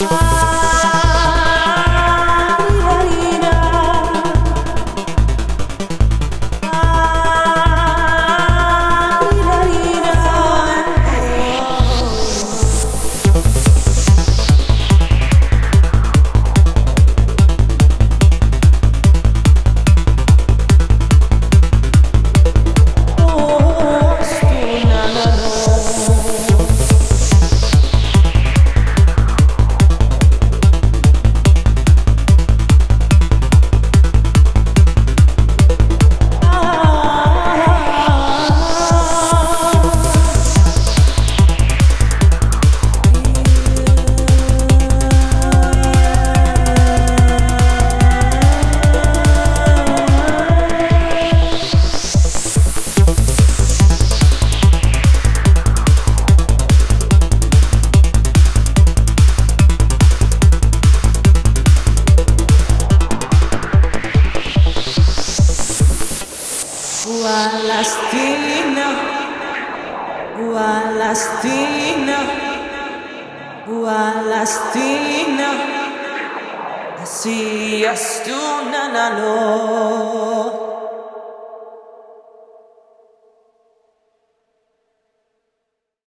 Bye. Gualastina, Gualastina, Gualastina. I see us do na na no.